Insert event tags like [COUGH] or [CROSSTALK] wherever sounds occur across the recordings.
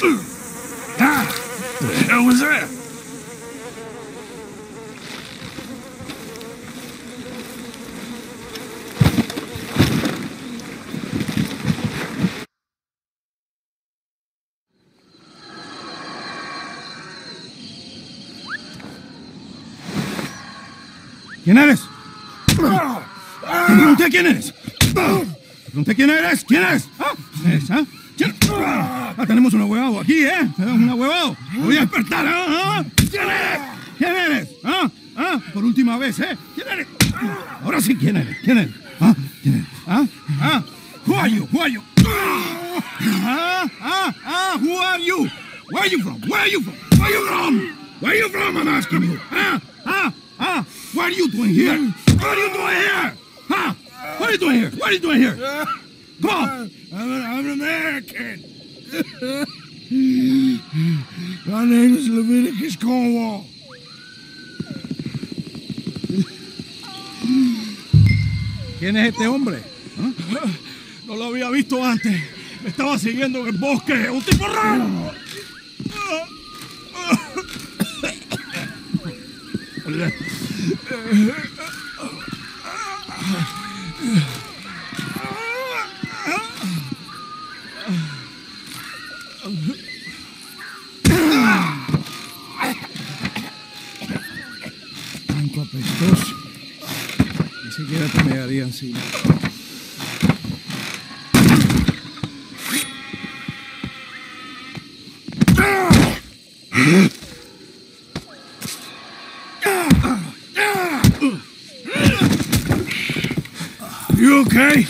Ah, the was that? ¿Quién eres? Te pregunté quién eres. Te pregunté quién eres. ¿Quién eres? ¿Ah? ¿Quién? ¿Ah? Ah, tenemos un huevado aquí, ¿eh? Tenemos un huevado. Voy a despertar, ¿ah? ¿Ah? ¿Quién eres? ¿Quién eres? ¿Ah? ¿Ah? Por última vez, ¿eh? ¿Quién eres? Ahora sí, ¿quién eres? ¿Quién eres? ¿Ah? ¿Quién eres? ¿Ah? ¿Ah? Who are you? Who are you? ¿Ah? ¿Ah? ¿Ah? Who are you? Where are you from? Where are you from? Where are you from? Where are you from? I'm asking you. ¿Ah? ¿Ah? ¿Ah? What are you doing here? What are you doing here? Huh? What are you doing here? What are you doing here? Come on. I'm an, I'm an American. My name is Leviticus Cornwall. ¿Quién es este hombre? No lo había visto antes. Me estaba siguiendo en el bosque. ¡Un tipo raro! Siquiera te encima. You okay?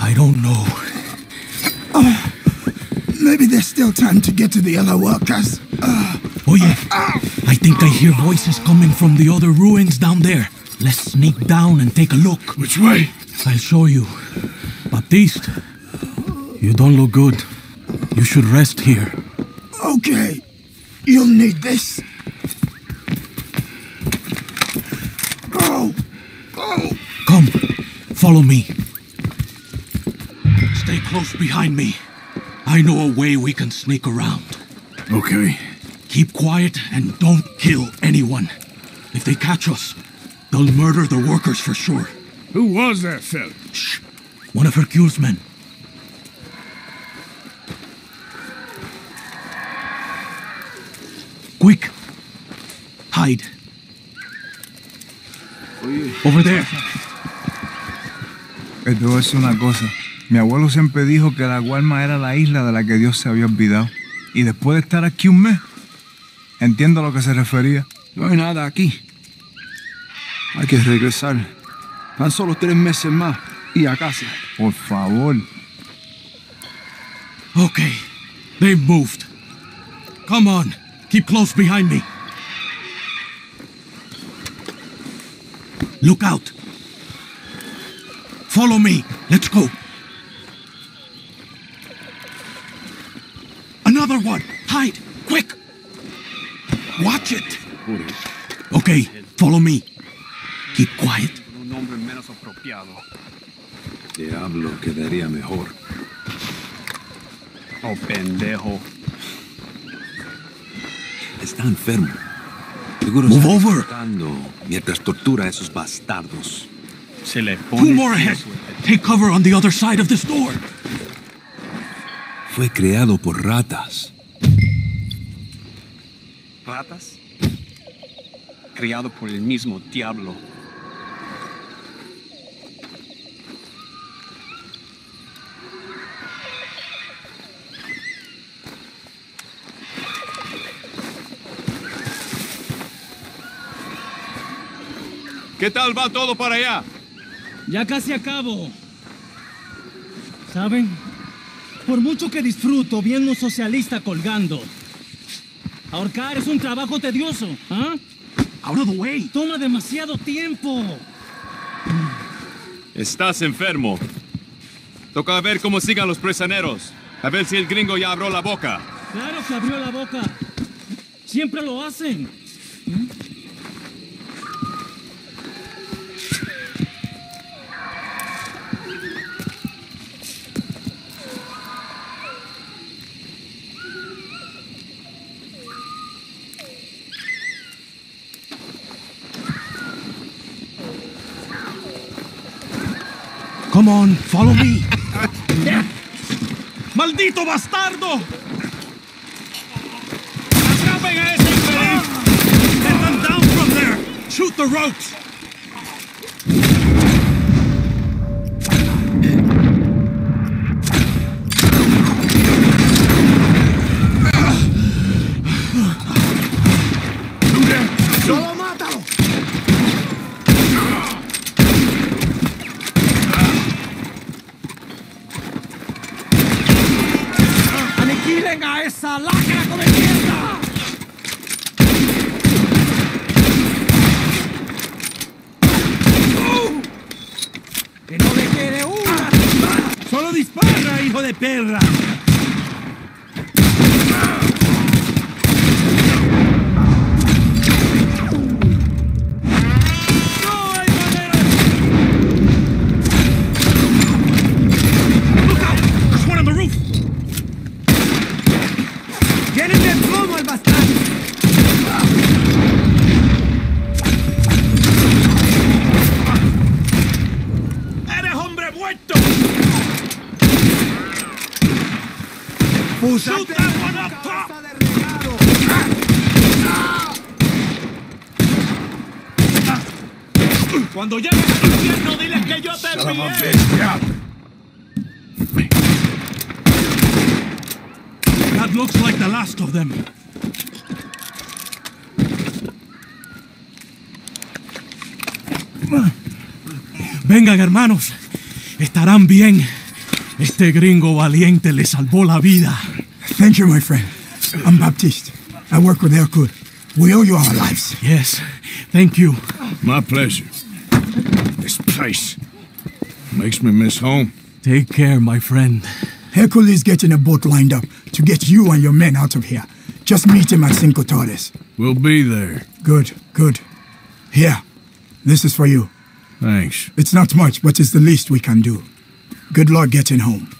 I don't know. Oh, maybe there's still time to get to the other workers. Oh, Oye, I think I hear voices coming from the other ruins down there. Let's sneak down and take a look. Which way? I'll show you. Baptiste, you don't look good. You should rest here. Okay. You'll need this. Go! Go! Come, follow me. Stay close behind me. I know a way we can sneak around. Okay. Keep quiet and don't kill anyone. If they catch us, they'll murder the workers for sure. Who was that fella? Shh! One of Hercule's men. Quick! Hide. Over there. Te voy a decir una cosa. Mi abuelo siempre dijo que la Gualma era la isla de la que Dios se había olvidado. Y después de estar aquí un mes, entiendo a lo que se refería. No hay nada aquí. Hay que regresar. Tan solo tres meses más y a casa. Por favor. Okay. They've moved. Come on. Keep close behind me. Look out. Follow me. Let's go. Another one. Hide. Quick. Watch it. Okay. Follow me. Keep quiet. Un nombre menos apropiado. Diablo, quedaría mejor. Oh, pendejo. Está enfermo. Seguro Move está over. mientras tortura a esos bastardos. Se le Two pone more ahead. Take cover on the other side of this door. Fue creado por ratas. ratas. Criado por el mismo diablo. ¿Qué tal va todo para allá? Ya casi acabo. ¿Saben? Por mucho que disfruto viendo un socialista colgando, ahorcar es un trabajo tedioso, ¿ah? Out of the way. Toma demasiado tiempo. Estás enfermo. Toca ver cómo sigan los prisioneros. A ver si el gringo ya abrió la boca. Claro que abrió la boca. Siempre lo hacen. Come on, follow me. [LAUGHS] ¡Maldito bastardo! Down from there! Shoot the ropes! ¡Aniquilen a esa lacra con mierda! ¡Que no le quede una! ¡Solo dispara, hijo de perra! One up top! Cuando llegues al infierno, dile que yo te envié. That looks like the last of them. Vengan, hermanos. Estarán bien. Este gringo valiente le salvó la vida. Thank you, my friend. I'm Baptiste. I work with Hercule. We owe you our lives. Yes, thank you. My pleasure. This place makes me miss home. Take care, my friend. Hercule is getting a boat lined up to get you and your men out of here. Just meet him at Cinco Torres. We'll be there. Good, good. Here, this is for you. Thanks. It's not much, but it's the least we can do. Good luck getting home.